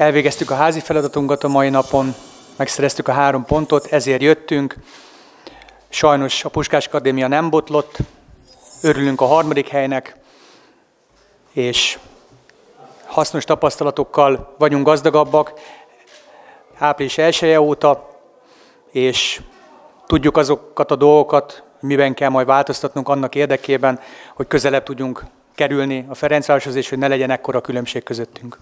Elvégeztük a házi feladatunkat a mai napon, megszereztük a három pontot, ezért jöttünk. Sajnos a Puskás Akadémia nem botlott, örülünk a harmadik helynek, és hasznos tapasztalatokkal vagyunk gazdagabbak április 1 óta, és tudjuk azokat a dolgokat, miben kell majd változtatnunk annak érdekében, hogy közelebb tudjunk kerülni a Ferencvároshoz, és hogy ne legyen ekkora különbség közöttünk.